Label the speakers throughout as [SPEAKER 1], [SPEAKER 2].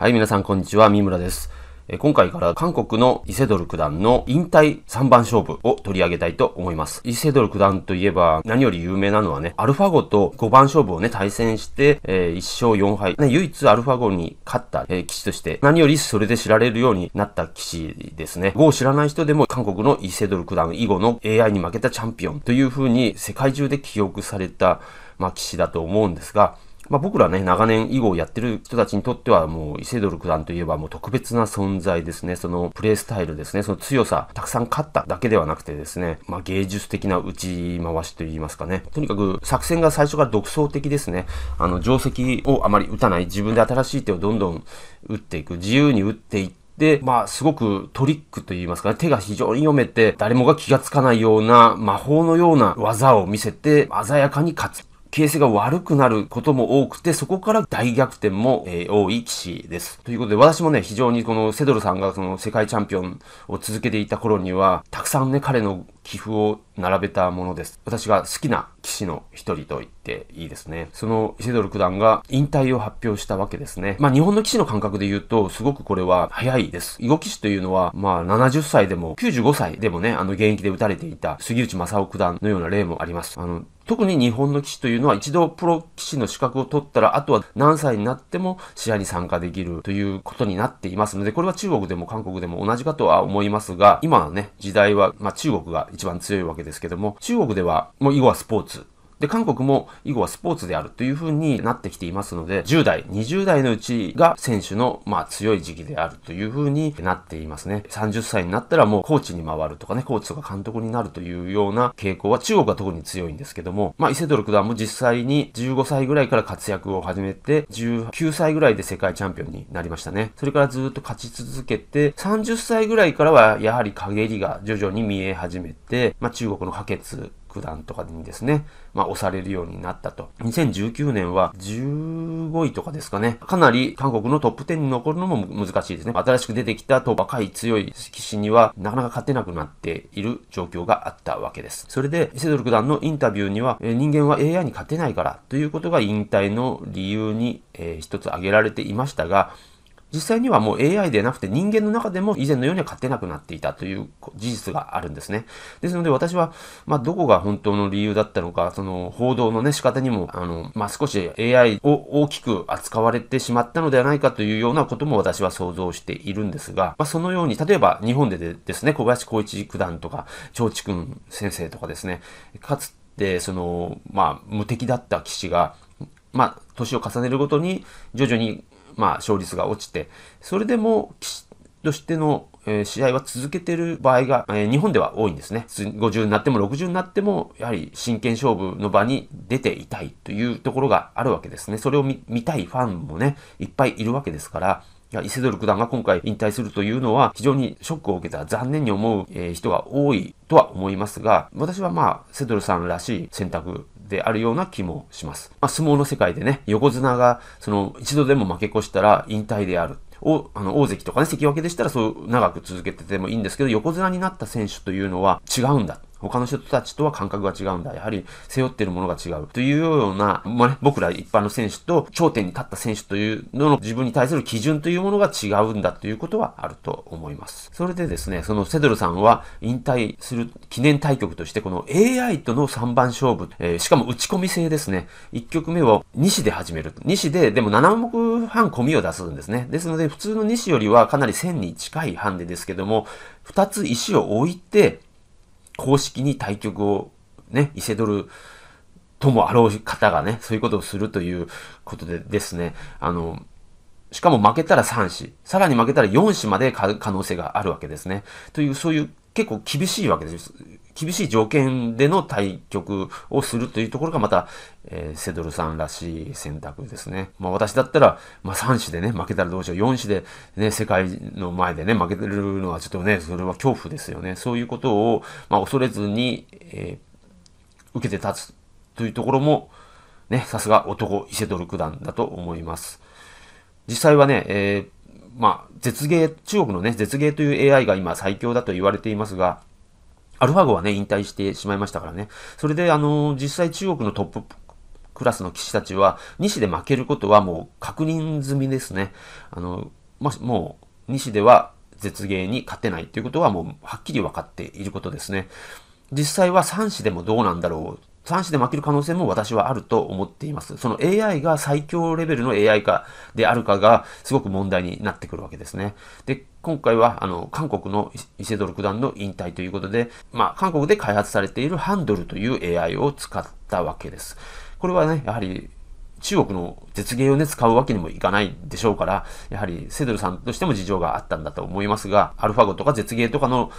[SPEAKER 1] はい、皆さんこんにちは、三村です。今回から韓国のイセドル九段の引退3番勝負を取り上げたいと思います。イセドル九段といえば何より有名なのはね、アルファゴと5番勝負をね、対戦して、えー、1勝4敗、ね、唯一アルファゴに勝った、えー、騎士として、何よりそれで知られるようになった騎士ですね。5を知らない人でも韓国のイセドル九段以後の AI に負けたチャンピオンという風に世界中で記憶された、まあ、騎士だと思うんですが、まあ、僕らね、長年囲碁をやってる人たちにとっては、もう、イセドル九段といえばもう特別な存在ですね。そのプレイスタイルですね。その強さ、たくさん勝っただけではなくてですね、まあ、芸術的な打ち回しといいますかね。とにかく作戦が最初から独創的ですね。あの、定石をあまり打たない。自分で新しい手をどんどん打っていく。自由に打っていって、で、まあ、すごくトリックといいますかね、手が非常に読めて、誰もが気がつかないような魔法のような技を見せて、鮮やかに勝つ。形勢が悪くなることも多くて、そこから大逆転も、えー、多い棋士です。ということで、私もね、非常にこのセドルさんがその世界チャンピオンを続けていた頃には、たくさんね、彼の寄付を並べたものです。私が好きな棋士の一人と言っていいですね。その伊勢ドル九段が引退を発表したわけですね。まあ日本の棋士の感覚で言うと、すごくこれは早いです。囲碁棋士というのは、まあ70歳でも95歳でもね、あの現役で打たれていた杉内正夫九段のような例もあります。あの、特に日本の棋士というのは一度プロ棋士の資格を取ったら、あとは何歳になっても試合に参加できるということになっていますので、これは中国でも韓国でも同じかとは思いますが、今のね、時代は、まあ中国が一番強いわけですけども、中国ではもう囲碁はスポーツ。で、韓国も囲碁はスポーツであるという風になってきていますので、10代、20代のうちが選手の、まあ、強い時期であるという風になっていますね。30歳になったらもうコーチに回るとかね、コーチとか監督になるというような傾向は中国は特に強いんですけども、まあ、伊勢ドル九段も実際に15歳ぐらいから活躍を始めて、19歳ぐらいで世界チャンピオンになりましたね。それからずっと勝ち続けて、30歳ぐらいからはやはり陰りが徐々に見え始めて、まあ、中国の可決九段とかにですね、まあ、押されるようになったと。2019年は15位とかですかね。かなり韓国のトップ10に残るのも難しいですね。新しく出てきたと若い強い棋士にはなかなか勝てなくなっている状況があったわけです。それで、伊勢ドル九段のインタビューには、え人間は AI に勝てないからということが引退の理由に、えー、一つ挙げられていましたが、実際にはもう AI でなくて人間の中でも以前のようには勝てなくなっていたという事実があるんですね。ですので私は、まあ、どこが本当の理由だったのか、その報道のね、仕方にも、あの、まあ、少し AI を大きく扱われてしまったのではないかというようなことも私は想像しているんですが、まあ、そのように、例えば日本でですね、小林光一九段とか、長智君先生とかですね、かつて、その、まあ、無敵だった棋士が、まあ、年を重ねるごとに徐々にまあ、勝率が落ちて、それでも、棋士としての、えー、試合は続けてる場合が、えー、日本では多いんですね。50になっても60になっても、やはり真剣勝負の場に出ていたいというところがあるわけですね。それを見たいファンもね、いっぱいいるわけですから、イセドル九段が今回引退するというのは非常にショックを受けた残念に思う、えー、人が多いとは思いますが、私はまあ、セドルさんらしい選択であるような気もします。まあ、相撲の世界でね、横綱が、その、一度でも負け越したら引退である。お、あの、大関とかね、関脇でしたらそう長く続けててもいいんですけど、横綱になった選手というのは違うんだ。他の人たちとは感覚が違うんだ。やはり背負ってるものが違う。というような、まあね、僕ら一般の選手と頂点に立った選手というのの自分に対する基準というものが違うんだということはあると思います。それでですね、そのセドルさんは引退する記念対局としてこの AI との3番勝負、えー、しかも打ち込み制ですね。1局目を2子で始める。2子ででも7目半込みを出すんですね。ですので普通の2子よりはかなり1000に近いハンデですけども、2つ石を置いて、公式に対局をね、伊勢ドルともあろう方がね、そういうことをするということでですね、あの、しかも負けたら3子、さらに負けたら4子まで可能性があるわけですね。という、そういう結構厳しいわけです。厳しい条件での対局をするというところがまた、えー、セドルさんらしい選択ですね。まあ私だったら、まあ3子でね、負けたらどうしよう。4子でね、世界の前でね、負けてるのはちょっとね、それは恐怖ですよね。そういうことを、まあ恐れずに、えー、受けて立つというところも、ね、さすが男、伊勢ドル九段だと思います。実際はね、えー、まあ、絶芸、中国のね、絶芸という AI が今最強だと言われていますが、アルファ号はね、引退してしまいましたからね。それで、あの、実際中国のトップクラスの騎士たちは、西で負けることはもう確認済みですね。あの、ま、もう、西では絶芸に勝てないということはもうはっきり分かっていることですね。実際は3子でもどうなんだろう。3子で負ける可能性も私はあると思っています。その AI が最強レベルの AI かであるかがすごく問題になってくるわけですね。で、今回はあの韓国の伊勢ドル九段の引退ということで、まあ韓国で開発されているハンドルという AI を使ったわけです。これはね、やはり中国の絶芸をね、使うわけにもいかないでしょうから、やはりセドルさんとしても事情があったんだと思いますが、アルファゴとか絶芸とかの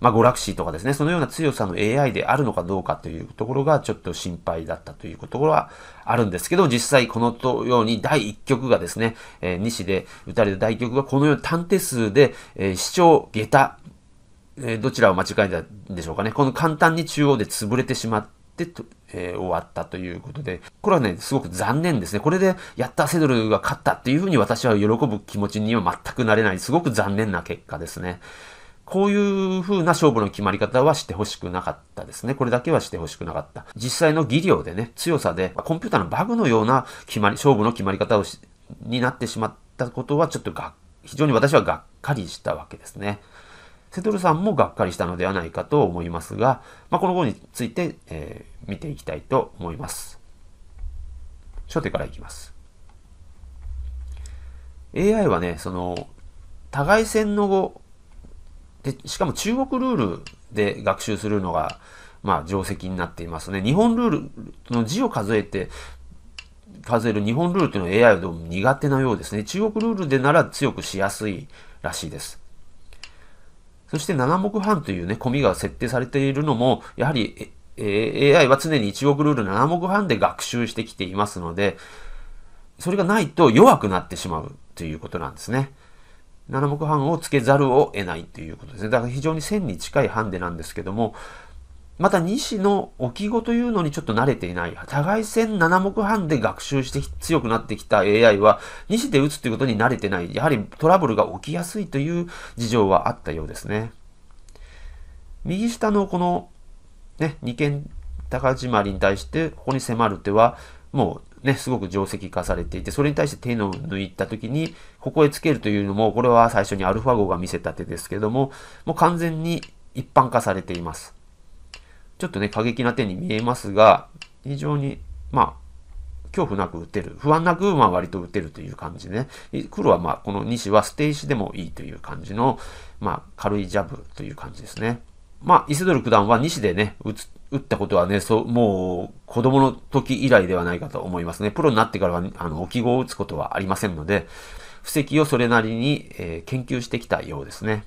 [SPEAKER 1] まあ、娯楽史とかですね、そのような強さの AI であるのかどうかというところがちょっと心配だったというところはあるんですけど、実際このように第1局がですね、えー、西で打たれた第1局がこのように単手数で、えー、視聴、下駄、えー、どちらを間違えたんでしょうかね。この簡単に中央で潰れてしまって、えー、終わったということで、これはね、すごく残念ですね。これで、やったセドルが勝ったっていうふうに私は喜ぶ気持ちには全くなれない、すごく残念な結果ですね。こういう風な勝負の決まり方はしてほしくなかったですね。これだけはしてほしくなかった。実際の技量でね、強さで、コンピューターのバグのような決まり、勝負の決まり方をしになってしまったことは、ちょっとが、非常に私はがっかりしたわけですね。セトルさんもがっかりしたのではないかと思いますが、まあ、この後について、えー、見ていきたいと思います。初手からいきます。AI はね、その、互い戦の後、で、しかも中国ルールで学習するのが、まあ、定石になっていますね。日本ルールの字を数えて、数える日本ルールというのは AI はどうも苦手なようですね。中国ルールでなら強くしやすいらしいです。そして7目半というね、込みが設定されているのも、やはり、え AI は常に中国ルール7目半で学習してきていますので、それがないと弱くなってしまうということなんですね。7目半をつけざるを得ないということですね。だから非常に線に近いハンデなんですけども、また西の置き子というのにちょっと慣れていない。互い線7目半で学習して強くなってきた AI は、西で打つということに慣れてない。やはりトラブルが起きやすいという事情はあったようですね。右下のこの、ね、二間高締まりに対して、ここに迫る手は、もうね、すごく定石化されていて、それに対して手の抜いた時に、ここへつけるというのも、これは最初にアルファ号が見せた手ですけども、もう完全に一般化されています。ちょっとね、過激な手に見えますが、非常に、まあ、恐怖なく打てる。不安なく、まあ割と打てるという感じでね。黒はまあ、この2子は捨て石でもいいという感じの、まあ、軽いジャブという感じですね。まあ、イセドル九段は2子でね、打つ打ったことはね、そう、もう、子供の時以来ではないかと思いますね。プロになってからは、あの、置き子を打つことはありませんので、布石をそれなりに、えー、研究してきたようですね。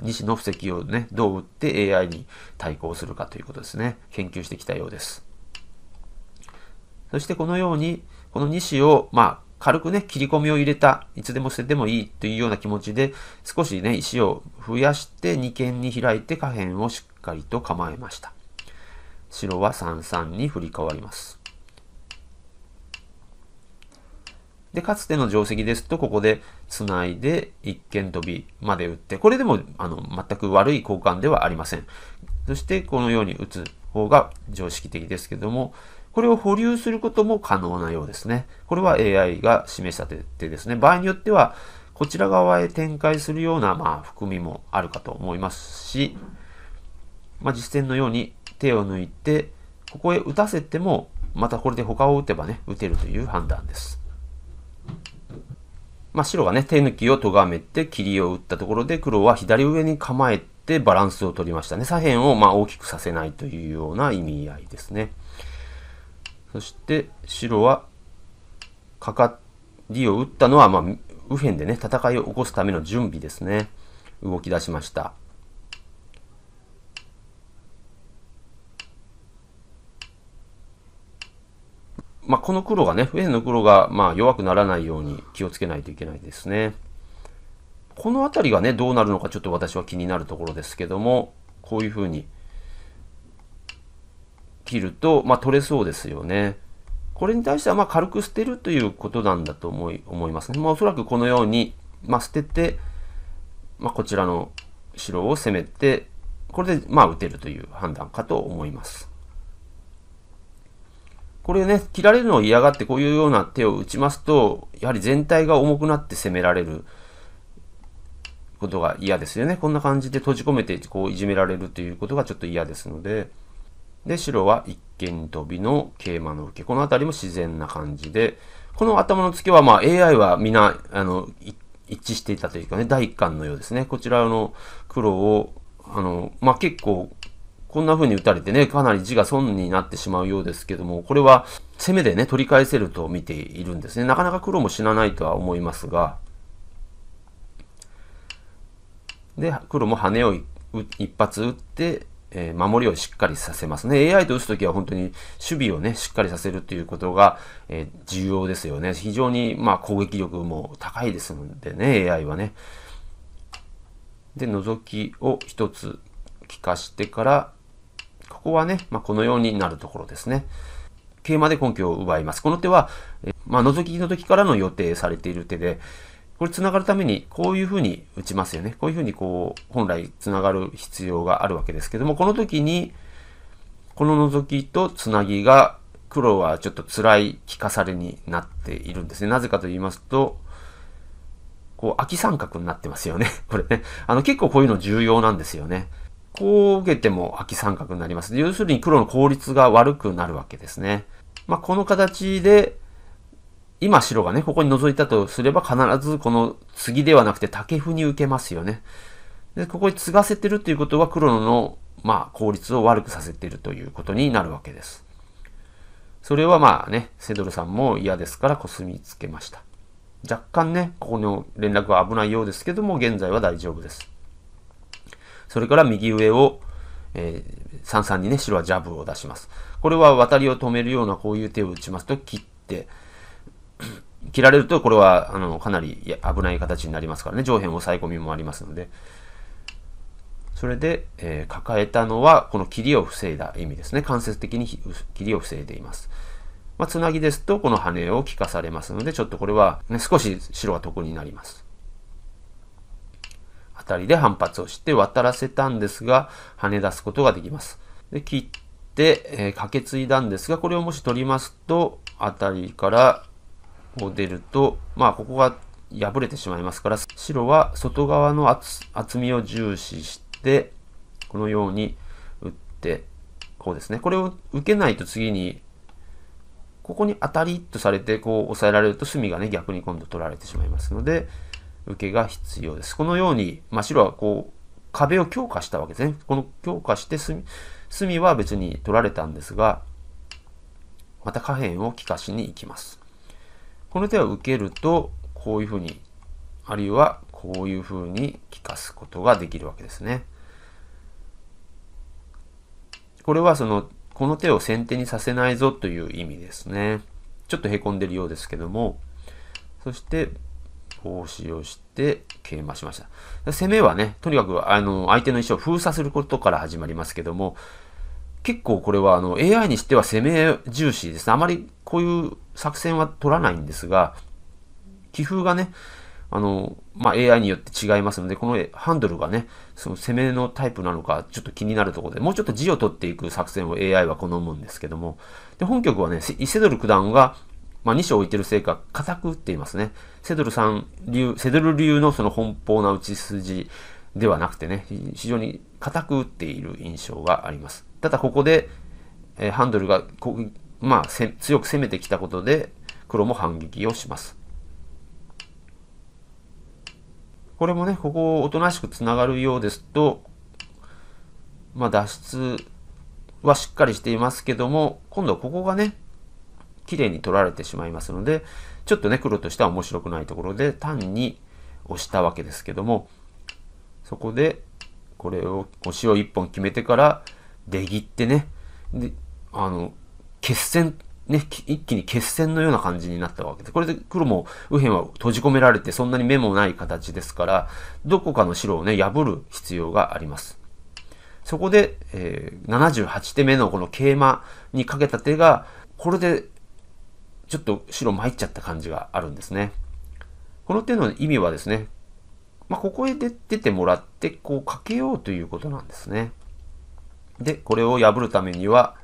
[SPEAKER 1] 西の布石をね、どう打って AI に対抗するかということですね。研究してきたようです。そしてこのように、この西を、まあ、軽くね、切り込みを入れた、いつでも捨ててもいいというような気持ちで、少しね、石を増やして二間に開いて下辺をしっかりと構えました。白は3、3に振り替わります。で、かつての定石ですと、ここで繋いで一間飛びまで打って、これでもあの全く悪い交換ではありません。そしてこのように打つ方が常識的ですけども、これを保留することも可能なようですね。これは AI が示した手ですね。場合によっては、こちら側へ展開するような、まあ、含みもあるかと思いますし、まあ、実戦のように手を抜いて、ここへ打たせても、またこれで他を打てばね、打てるという判断です。まあ、白がね、手抜きを咎めて切りを打ったところで、黒は左上に構えてバランスを取りましたね。左辺をま大きくさせないというような意味合いですね。そして白は、かかりを打ったのは、まあ、右辺でね、戦いを起こすための準備ですね。動き出しました。まあ、この黒がね、右辺の黒がまあ弱くならないように気をつけないといけないですね。この辺りがね、どうなるのかちょっと私は気になるところですけども、こういうふうに切ると、まあ、取れそうですよね。これに対してはま軽く捨てるということなんだと思い思いますね。まあ、おそらくこのように、まあ、捨てて、ま、こちらの白を攻めて、これでまあ打てるという判断かと思います。これね、切られるのを嫌がってこういうような手を打ちますと、やはり全体が重くなって攻められることが嫌ですよね。こんな感じで閉じ込めてこういじめられるということがちょっと嫌ですので、で、白は一間飛びの桂馬の受け。この辺りも自然な感じで、この頭の付けはまあ AI は皆、あの、一致していたというかね、第一巻のようですね。こちらの黒を、あの、まあ結構こんな風に打たれてね、かなり字が損になってしまうようですけども、これは攻めでね、取り返せると見ているんですね。なかなか黒も死なないとは思いますが、で、黒も羽を一発打って、えー、守りをしっかりさせますね。AI と打つときは本当に守備をね、しっかりさせるということが、えー、重要ですよね。非常に、まあ、攻撃力も高いですのでね、AI はね。で、覗きを一つ効かしてから、ここはね、まあ、このようになるところですね。桂馬で根拠を奪います。この手は、えまあ、覗きの時からの予定されている手で、これ繋がるためにこういうふうに打ちますよね。こういうふうにこう、本来繋がる必要があるわけですけども、この時に、この覗きと繋ぎが黒はちょっと辛い利かされになっているんですね。なぜかと言いますと、こう、空き三角になってますよね。これね。あの、結構こういうの重要なんですよね。こう受けても空き三角になります。要するに黒の効率が悪くなるわけですね。まあ、この形で、今白がね、ここに覗いたとすれば必ずこの次ではなくて竹歩に受けますよね。で、ここに継がせてるっていうことは黒の、まあ、効率を悪くさせてるということになるわけです。それはまあね、セドルさんも嫌ですからコスミつけました。若干ね、ここの連絡は危ないようですけども、現在は大丈夫です。それから右上を、えー、三々にね、白はジャブを出します。これは渡りを止めるようなこういう手を打ちますと、切って、切られると、これは、あの、かなり危ない形になりますからね、上辺押さえ込みもありますので。それで、えー、抱えたのは、この切りを防いだ意味ですね。間接的に切りを防いでいます。まあ、つなぎですと、この羽を効かされますので、ちょっとこれは、ね、少し白は得になります。たりで反発をして渡らせたんですが、跳ね出すことができます。で、切って、えー、かけ継いだんですが、これをもし取りますと、あたりからこう出ると、まあ、ここが破れてしまいますから、白は外側の厚みを重視して、このように打って、こうですね。これを受けないと次に、ここに当たりとされて、こう押さえられると隅がね、逆に今度取られてしまいますので、受けが必要です。このように、まあ、白はこう、壁を強化したわけですね。この強化して隅、隅は別に取られたんですが、また下辺を利かしに行きます。この手を受けると、こういうふうに、あるいはこういうふうに利かすことができるわけですね。これはその、この手を先手にさせないぞという意味ですね。ちょっと凹んでるようですけども、そして奉仕をして桂馬しました。攻めはね、とにかくあの相手の石を封鎖することから始まりますけども、結構これはあの AI にしては攻め重視ですね。あまりこういう作戦は取らないんですが、棋風がね、あの、まあ、AI によって違いますので、このハンドルがね、その攻めのタイプなのか、ちょっと気になるところで、もうちょっと字を取っていく作戦を AI は好むんですけども、で、本局はね、イセドル九段がまあ、2章置いてるせいか、固く打っていますね。セドルさん流、セドル流のその奔放な打ち筋ではなくてね、非常に固く打っている印象があります。ただここで、えー、ハンドルがこまあ、強く攻めてきたことで、黒も反撃をします。これもね、ここをおとなしく繋がるようですと、まあ、脱出はしっかりしていますけども、今度はここがね、綺麗に取られてしまいますので、ちょっとね、黒としては面白くないところで単に押したわけですけども、そこで、これを、押しを1本決めてから、出切ってね、で、あの、決戦、ね、一気に決戦のような感じになったわけです。これで黒も右辺は閉じ込められてそんなに目もない形ですから、どこかの白をね、破る必要があります。そこで、えー、78手目のこの桂馬にかけた手が、これでちょっと白参っちゃった感じがあるんですね。この手の意味はですね、まあ、ここへ出てもらって、こうかけようということなんですね。で、これを破るためには、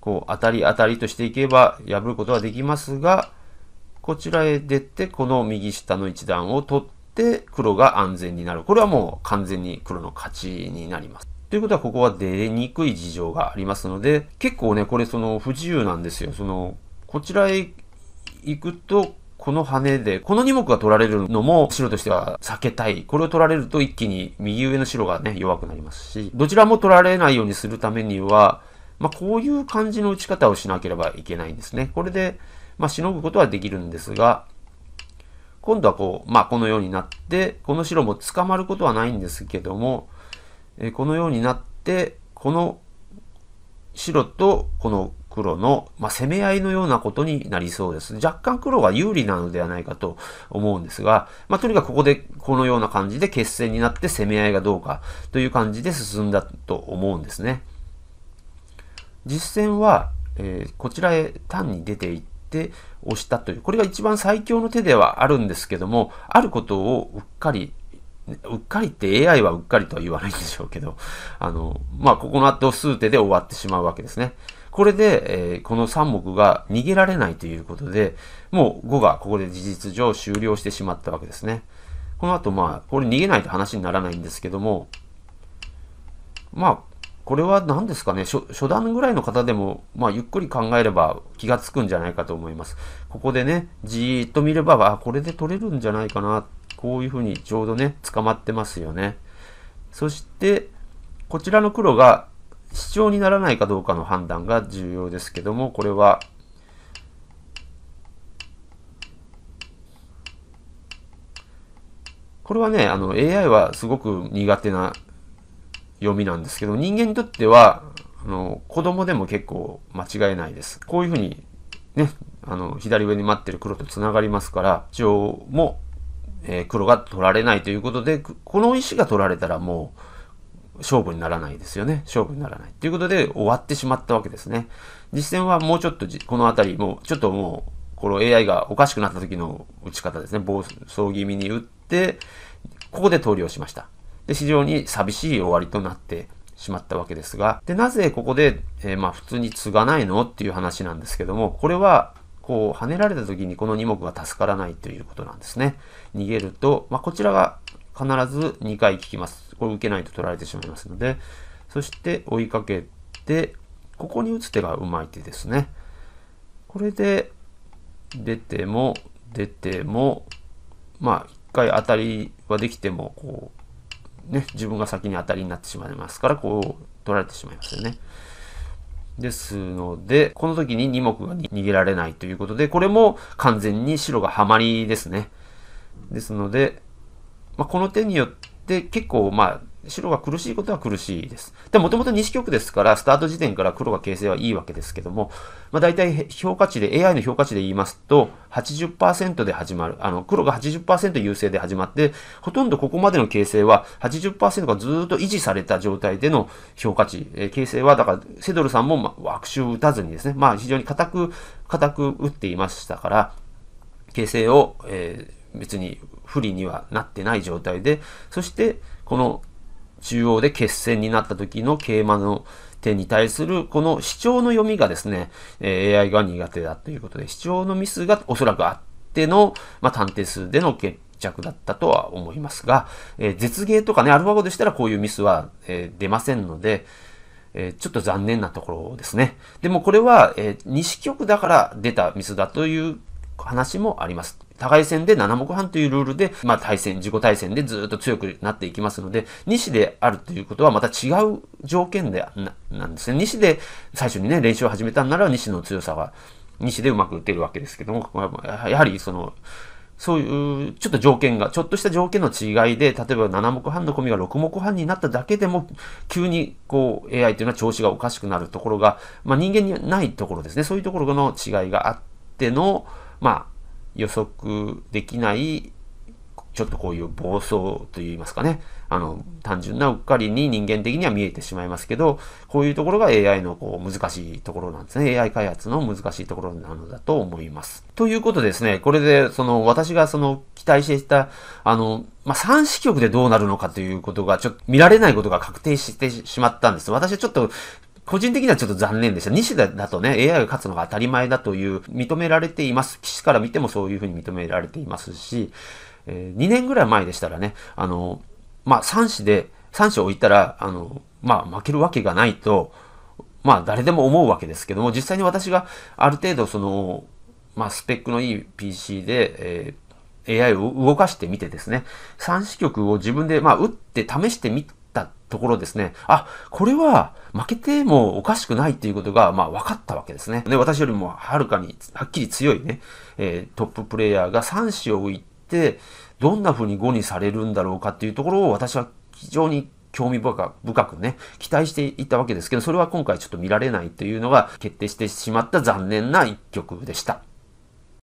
[SPEAKER 1] こう、当たり当たりとしていけば破ることはできますが、こちらへ出て、この右下の一段を取って黒が安全になる。これはもう完全に黒の勝ちになります。ということは、ここは出にくい事情がありますので、結構ね、これその不自由なんですよ。その、こちらへ行くと、この羽で、この2目が取られるのも白としては避けたい。これを取られると一気に右上の白がね、弱くなりますし、どちらも取られないようにするためには、まあ、こういう感じの打ち方をしなければいけないんですね。これで、まあ、しのぐことはできるんですが、今度はこう、まあ、このようになって、この白も捕まることはないんですけども、えこのようになって、この白とこの黒の、まあ、攻め合いのようなことになりそうです。若干黒が有利なのではないかと思うんですが、まあ、とにかくここでこのような感じで決戦になって攻め合いがどうかという感じで進んだと思うんですね。実戦は、えー、こちらへ単に出ていって押したという、これが一番最強の手ではあるんですけども、あることをうっかりうっかりって AI はうっかりとは言わないんでしょうけど、あの、まあ、ここの後数手で終わってしまうわけですね。これで、えー、この3目が逃げられないということで、もう5がここで事実上終了してしまったわけですね。この後、まあ、これ逃げないと話にならないんですけども、まあ、これは何ですかね？初、段ぐらいの方でも、まあ、ゆっくり考えれば気がつくんじゃないかと思います。ここでね、じーっと見れば、あ、これで取れるんじゃないかな。こういうふうにちょうどね、捕まってますよね。そして、こちらの黒が主張にならないかどうかの判断が重要ですけども、これは、これはね、あの AI はすごく苦手な読みなんですけど、人間にとっては、あの子供でも結構間違えないです。こういうふうにね、あの左上に待ってる黒と繋がりますから、主張も、えー、黒が取られないということで、この石が取られたらもう、勝負にならないですよね。勝負にならない。ということで終わってしまったわけですね。実戦はもうちょっとこの辺り、もうちょっともう、この AI がおかしくなった時の打ち方ですね。暴走気味に打って、ここで投了しました。で、非常に寂しい終わりとなってしまったわけですが、で、なぜここで、えー、まあ普通に継がないのっていう話なんですけども、これは、こう、跳ねられた時にこの2目が助からないということなんですね。逃げると、まあこちらが必ず2回効きます。これ受けないと取られてしまいますので、そして追いかけて、ここに打つ手がうまい手ですね。これで、出ても、出ても、まあ、一回当たりはできても、こう、ね、自分が先に当たりになってしまいますから、こう、取られてしまいますよね。ですので、この時に2目が逃げられないということで、これも完全に白がハマりですね。ですので、まあ、この手によって結構、まあ、白が苦しいことは苦しいです。で、もともと西局ですから、スタート時点から黒が形勢はいいわけですけども、まあ大体評価値で、AI の評価値で言いますと、80%で始まる。あの、黒が80%優勢で始まって、ほとんどここまでの形勢は80%がずっと維持された状態での評価値。えー、形勢は、だから、セドルさんも、まあ、悪手打たずにですね、まあ非常に固く、固く打っていましたから、形勢を、えー、別に不利にはなってない状態で、そして、この中央で決戦になった時の桂馬の手に対するこの主張の読みがですね、AI が苦手だということで、主張のミスがおそらくあっての、まあ、探偵数での決着だったとは思いますが、えー、絶芸とかね、アルファ語でしたらこういうミスは、えー、出ませんので、えー、ちょっと残念なところですね。でもこれは、え、西局だから出たミスだという話もあります。互い戦で7目半というルールで、まあ対戦、自己対戦でずっと強くなっていきますので、西であるということはまた違う条件でななんですね。西で最初にね、練習を始めたんなら西の強さは、西でうまく打てるわけですけども、やはりその、そういう、ちょっと条件が、ちょっとした条件の違いで、例えば7目半の込みが6目半になっただけでも、急にこう AI というのは調子がおかしくなるところが、まあ人間にはないところですね。そういうところの違いがあっての、まあ、予測できないちょっとこういう暴走といいますかね。あの、単純なうっかりに人間的には見えてしまいますけど、こういうところが AI のこう難しいところなんですね。AI 開発の難しいところなのだと思います。ということですね、これでその私がその期待していた、あの、まあ、3子局でどうなるのかということがちょっと見られないことが確定してしまったんです。私はちょっと個人的にはちょっと残念でした。西田だとね、AI が勝つのが当たり前だという、認められています。騎士から見てもそういうふうに認められていますし、えー、2年ぐらい前でしたらね、あの、まあ、3子で、3子置いたら、あの、まあ、負けるわけがないと、まあ、誰でも思うわけですけども、実際に私がある程度、その、まあ、スペックのいい PC で、えー、AI を動かしてみてですね、3子局を自分で、まあ、打って試してみたところですね、あ、これは負けてもおかしくないっていうことが、まあ、分かったわけですね。で、私よりもはるかに、はっきり強いね、えー、トッププレイヤーが3子を浮いて、どんな風に5にされるんだろうかっていうところを私は非常に興味深くね、期待していたわけですけど、それは今回ちょっと見られないというのが決定してしまった残念な一曲でした。